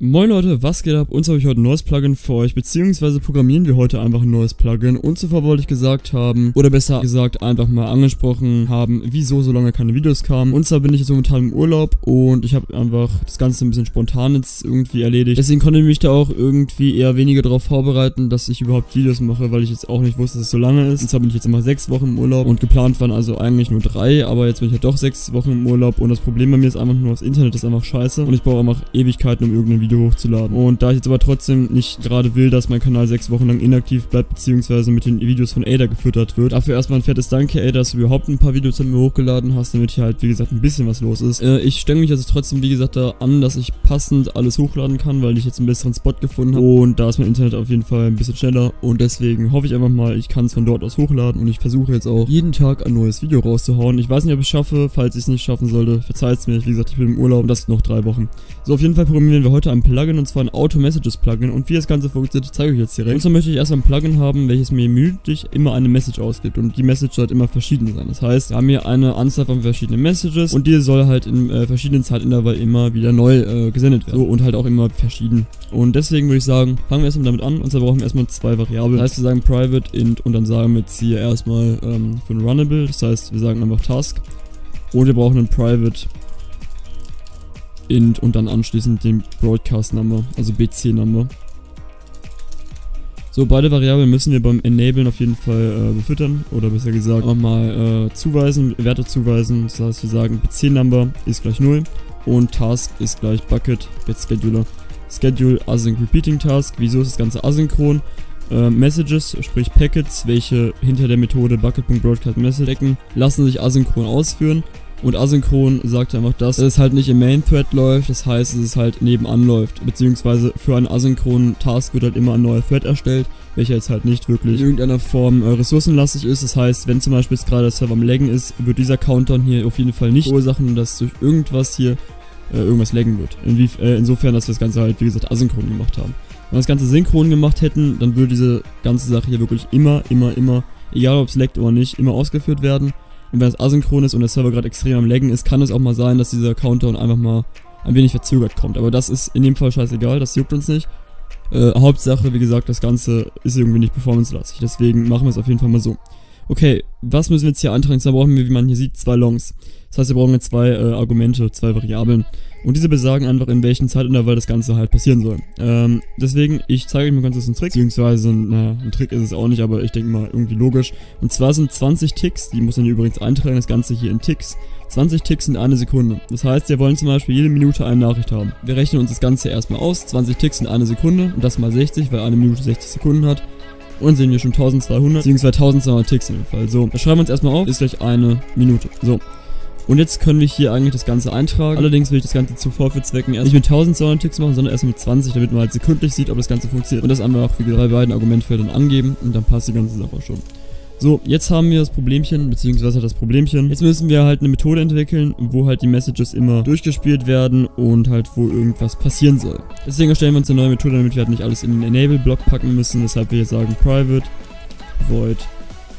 Moin Leute, was geht ab? Uns habe ich heute ein neues Plugin für euch, beziehungsweise programmieren wir heute einfach ein neues Plugin. Und zuvor wollte ich gesagt haben, oder besser gesagt einfach mal angesprochen haben, wieso so lange keine Videos kamen. Und zwar bin ich jetzt momentan im Urlaub und ich habe einfach das Ganze ein bisschen spontan jetzt irgendwie erledigt. Deswegen konnte ich mich da auch irgendwie eher weniger darauf vorbereiten, dass ich überhaupt Videos mache, weil ich jetzt auch nicht wusste, dass es so lange ist. Und zwar bin ich jetzt immer sechs Wochen im Urlaub und geplant waren also eigentlich nur drei, aber jetzt bin ich halt doch sechs Wochen im Urlaub und das Problem bei mir ist einfach nur, das Internet ist einfach scheiße und ich brauche einfach Ewigkeiten, um irgendein Video Video hochzuladen. Und da ich jetzt aber trotzdem nicht gerade will, dass mein Kanal sechs Wochen lang inaktiv bleibt, beziehungsweise mit den Videos von Ada gefüttert wird, dafür erstmal ein fettes Danke, Ada, dass du überhaupt ein paar Videos an mir hochgeladen hast, damit hier halt, wie gesagt, ein bisschen was los ist. Äh, ich stelle mich also trotzdem, wie gesagt, da an, dass ich passend alles hochladen kann, weil ich jetzt einen besseren Spot gefunden habe. Und da ist mein Internet auf jeden Fall ein bisschen schneller. Und deswegen hoffe ich einfach mal, ich kann es von dort aus hochladen. Und ich versuche jetzt auch jeden Tag ein neues Video rauszuhauen. Ich weiß nicht, ob ich es schaffe. Falls ich es nicht schaffen sollte, verzeiht es mir. Wie gesagt, ich bin im Urlaub und das noch drei Wochen. So, auf jeden Fall programmieren wir heute ein Plugin und zwar ein Auto-Messages-Plugin und wie das Ganze funktioniert, zeige ich euch jetzt direkt. Und so möchte ich erstmal ein Plugin haben, welches mir mündlich immer eine Message ausgibt und die Message sollte immer verschieden sein. Das heißt, wir haben hier eine Anzahl von verschiedenen Messages und die soll halt in äh, verschiedenen Zeitintervallen immer wieder neu äh, gesendet werden. So und halt auch immer verschieden. Und deswegen würde ich sagen, fangen wir erstmal damit an und zwar brauchen wir erstmal zwei Variablen. Das heißt, wir sagen private int und dann sagen wir jetzt hier erstmal ähm, für ein runnable, das heißt, wir sagen einfach task und wir brauchen ein private int und dann anschließend den Broadcast Number, also BC Number. So, beide Variablen müssen wir beim Enablen auf jeden Fall äh, befüttern oder besser gesagt nochmal äh, zuweisen, Werte zuweisen. Das heißt, wir sagen BC Number ist gleich 0 und Task ist gleich Bucket get Scheduler. Schedule Async Repeating Task. Wieso ist das Ganze asynchron? Äh, Messages, sprich Packets, welche hinter der Methode Bucket.broadcast decken, lassen sich asynchron ausführen und asynchron sagt einfach das, dass es halt nicht im Main Thread läuft, das heißt, dass es halt nebenan läuft. Beziehungsweise für einen asynchronen Task wird halt immer ein neuer Thread erstellt, welcher jetzt halt nicht wirklich in irgendeiner Form äh, ressourcenlastig ist. Das heißt, wenn zum Beispiel jetzt gerade der Server am Laggen ist, wird dieser Countdown hier auf jeden Fall nicht verursachen, dass durch irgendwas hier äh, irgendwas laggen wird. Inwief äh, insofern, dass wir das Ganze halt, wie gesagt, asynchron gemacht haben. Wenn wir das Ganze synchron gemacht hätten, dann würde diese ganze Sache hier wirklich immer, immer, immer, egal ob es laggt oder nicht, immer ausgeführt werden. Und wenn es asynchron ist und der Server gerade extrem am laggen ist, kann es auch mal sein, dass dieser Countdown einfach mal ein wenig verzögert kommt. Aber das ist in dem Fall scheißegal, das juckt uns nicht. Äh, Hauptsache, wie gesagt, das Ganze ist irgendwie nicht performance-lastig. Deswegen machen wir es auf jeden Fall mal so. Okay, was müssen wir jetzt hier eintragen? Da brauchen wir, wie man hier sieht, zwei Longs. Das heißt, wir brauchen jetzt zwei äh, Argumente, zwei Variablen. Und diese besagen einfach, in welchem Zeitintervall das Ganze halt passieren soll. Ähm, deswegen, ich zeige euch mal ganz kurz einen Trick, beziehungsweise, naja, ein Trick ist es auch nicht, aber ich denke mal irgendwie logisch. Und zwar sind 20 Ticks, die muss man hier übrigens eintragen, das Ganze hier in Ticks. 20 Ticks sind eine Sekunde. Das heißt, wir wollen zum Beispiel jede Minute eine Nachricht haben. Wir rechnen uns das Ganze erstmal aus. 20 Ticks sind eine Sekunde und das mal 60, weil eine Minute 60 Sekunden hat. Und sehen wir schon 1200, beziehungsweise 1200 Ticks in dem Fall. So, das schreiben wir uns erstmal auf, ist gleich eine Minute. So, und jetzt können wir hier eigentlich das Ganze eintragen. Allerdings will ich das Ganze zu Vorführzwecken erst nicht mit 1000 Ticks machen, sondern erst mit 20, damit man halt sekündlich sieht, ob das Ganze funktioniert. Und das einfach, wie gesagt, bei beiden Argumentfeldern angeben und dann passt die ganze Sache schon. So, jetzt haben wir das Problemchen, beziehungsweise das Problemchen. Jetzt müssen wir halt eine Methode entwickeln, wo halt die Messages immer durchgespielt werden und halt wo irgendwas passieren soll. Deswegen erstellen wir uns eine neue Methode, damit wir halt nicht alles in den Enable-Block packen müssen, weshalb wir jetzt sagen private void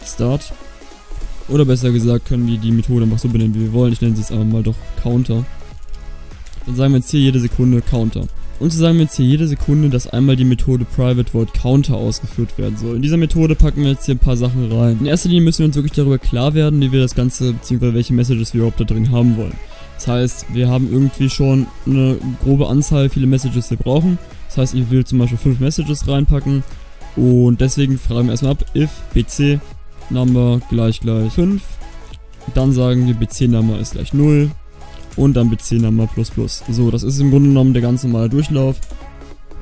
start oder besser gesagt können wir die Methode einfach so benennen, wie wir wollen. Ich nenne sie jetzt einfach mal doch Counter. Dann sagen wir jetzt hier jede Sekunde Counter. Und so sagen wir jetzt hier jede Sekunde, dass einmal die Methode Private Void Counter ausgeführt werden soll. In dieser Methode packen wir jetzt hier ein paar Sachen rein. In erster Linie müssen wir uns wirklich darüber klar werden, wie wir das Ganze, beziehungsweise welche Messages wir überhaupt da drin haben wollen. Das heißt, wir haben irgendwie schon eine grobe Anzahl, viele Messages wir brauchen. Das heißt, ich will zum Beispiel 5 Messages reinpacken. Und deswegen fragen wir erstmal ab, if bc Number gleich gleich 5. Dann sagen wir BC Number ist gleich 0. Und dann BC Number plus plus. So, das ist im Grunde genommen der ganz normale Durchlauf.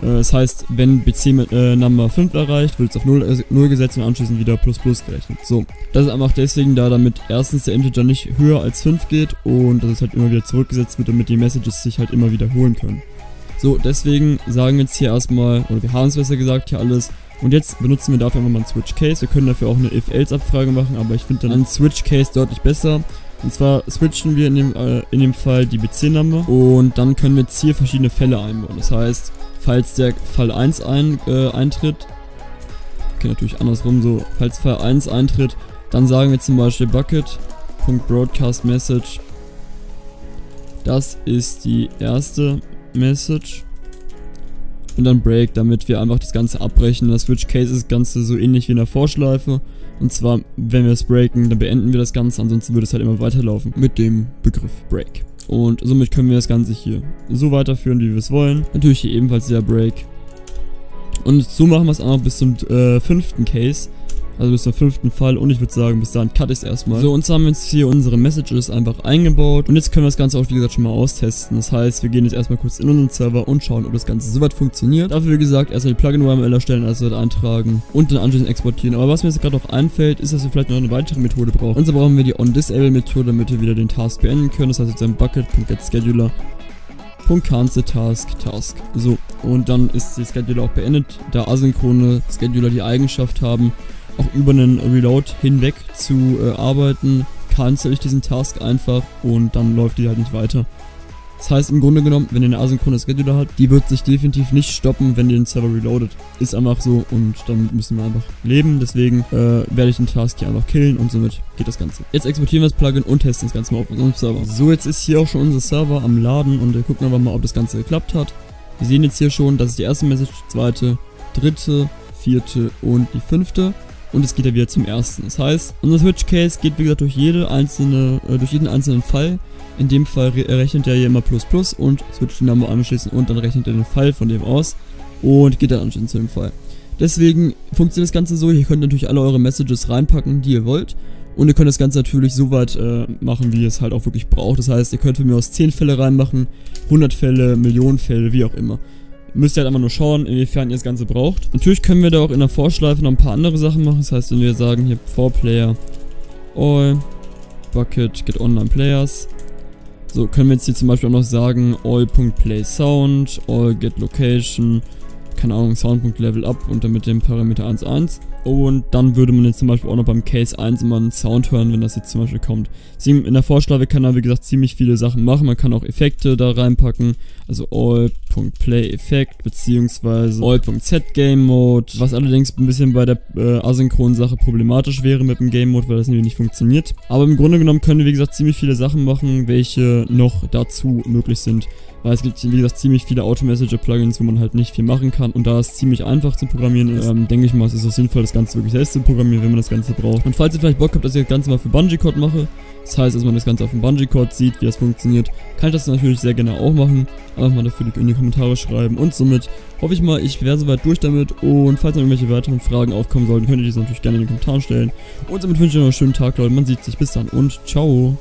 Äh, das heißt, wenn BC äh, Number 5 erreicht, wird es auf 0, äh, 0 gesetzt und anschließend wieder plus plus gerechnet. So, das ist einfach deswegen da, damit erstens der Integer nicht höher als 5 geht und dass es halt immer wieder zurückgesetzt wird, damit die Messages sich halt immer wiederholen können. So, deswegen sagen wir jetzt hier erstmal, oder wir haben es besser gesagt, hier alles und jetzt benutzen wir dafür einfach mal einen Switch Case. Wir können dafür auch eine If-Else-Abfrage machen, aber ich finde dann einen Switch Case deutlich besser. Und zwar switchen wir in dem, äh, in dem Fall die BC-Number und dann können wir jetzt hier verschiedene Fälle einbauen. Das heißt, falls der Fall 1 ein, äh, eintritt, okay, natürlich andersrum so, falls Fall 1 eintritt, dann sagen wir zum Beispiel Bucket.BroadcastMessage. Das ist die erste Message und dann Break, damit wir einfach das Ganze abbrechen. Der Switch Case ist das Ganze so ähnlich wie in der Vorschleife. Und zwar, wenn wir es breaken, dann beenden wir das Ganze, ansonsten würde es halt immer weiterlaufen mit dem Begriff Break. Und somit können wir das Ganze hier so weiterführen, wie wir es wollen. Natürlich hier ebenfalls der Break. Und so machen wir es auch noch bis zum äh, fünften Case. Also bis zum fünften Fall und ich würde sagen, bis dahin cut ich es erstmal. So, und so haben wir jetzt hier unsere Messages einfach eingebaut und jetzt können wir das Ganze auch wie gesagt schon mal austesten. Das heißt, wir gehen jetzt erstmal kurz in unseren Server und schauen, ob das Ganze soweit funktioniert. Dafür wie gesagt, erstmal die Plugin-URL erstellen, also eintragen und dann anschließend exportieren. Aber was mir jetzt gerade noch einfällt, ist, dass wir vielleicht noch eine weitere Methode brauchen. Und so brauchen wir die OnDisable-Methode, damit wir wieder den Task beenden können. Das heißt jetzt ein Bucket.getScheduler Cancel Task Task. So, und dann ist die Scheduler auch beendet, da asynchrone Scheduler die Eigenschaft haben, auch über einen Reload hinweg zu äh, arbeiten, cancel ich diesen Task einfach und dann läuft die halt nicht weiter. Das heißt im Grunde genommen, wenn ihr eine asynchrone Scheduler habt, die wird sich definitiv nicht stoppen, wenn ihr den Server reloadet. Ist einfach so und damit müssen wir einfach leben. Deswegen äh, werde ich den Task hier einfach killen und somit geht das Ganze. Jetzt exportieren wir das Plugin und testen das Ganze mal auf unserem Server. So, jetzt ist hier auch schon unser Server am Laden und wir gucken einfach mal, ob das Ganze geklappt hat. Wir sehen jetzt hier schon, das ist die erste Message, zweite, dritte, vierte und die fünfte und es geht ja wieder zum ersten. Das heißt, unser Switch Case geht wie gesagt durch jede einzelne, äh, durch jeden einzelnen Fall. In dem Fall rechnet er hier immer plus plus und switcht den Number anschließend und dann rechnet er den Fall von dem aus und geht dann anschließend zu dem Fall. Deswegen funktioniert das Ganze so, ihr könnt natürlich alle eure Messages reinpacken, die ihr wollt. Und ihr könnt das Ganze natürlich so weit äh, machen, wie ihr es halt auch wirklich braucht. Das heißt, ihr könnt für mir aus 10 Fälle reinmachen, 100 Fälle, Millionen Fälle, wie auch immer. Müsst ihr halt einfach nur schauen, inwiefern ihr das Ganze braucht. Natürlich können wir da auch in der Vorschleife noch ein paar andere Sachen machen. Das heißt, wenn wir sagen hier 4Player, All, Bucket, Get Online Players. So, können wir jetzt hier zum Beispiel auch noch sagen All.PlaySound, All Get Location, keine Ahnung, Sound.level up und dann mit dem Parameter 1.1. Und dann würde man jetzt zum Beispiel auch noch beim Case 1 immer einen Sound hören, wenn das jetzt zum Beispiel kommt. In der Vorschleife kann er, wie gesagt, ziemlich viele Sachen machen. Man kann auch Effekte da reinpacken. Also all.play-Effekt beziehungsweise all.set-Game-Mode. Was allerdings ein bisschen bei der äh, asynchronen Sache problematisch wäre mit dem Game-Mode, weil das nämlich nicht funktioniert. Aber im Grunde genommen können wir, wie gesagt, ziemlich viele Sachen machen, welche noch dazu möglich sind. Weil es gibt, wie gesagt, ziemlich viele Auto-Messenger-Plugins, wo man halt nicht viel machen kann. Und da es ziemlich einfach zu programmieren ist, ähm, denke ich mal, es ist auch sinnvoll, das Ganze wirklich selbst zu programmieren, wenn man das Ganze braucht. Und falls ihr vielleicht Bock habt, dass ich das Ganze mal für Bungee-Code mache, das heißt, dass man das Ganze auf dem Bungee-Code sieht, wie das funktioniert, kann ich das natürlich sehr gerne auch machen. Einfach mal dafür in die Kommentare schreiben. Und somit hoffe ich mal, ich wäre soweit durch damit. Und falls noch irgendwelche weiteren Fragen aufkommen sollten, könnt ihr diese natürlich gerne in die Kommentare stellen. Und somit wünsche ich euch noch einen schönen Tag, Leute. Man sieht sich. Bis dann und ciao.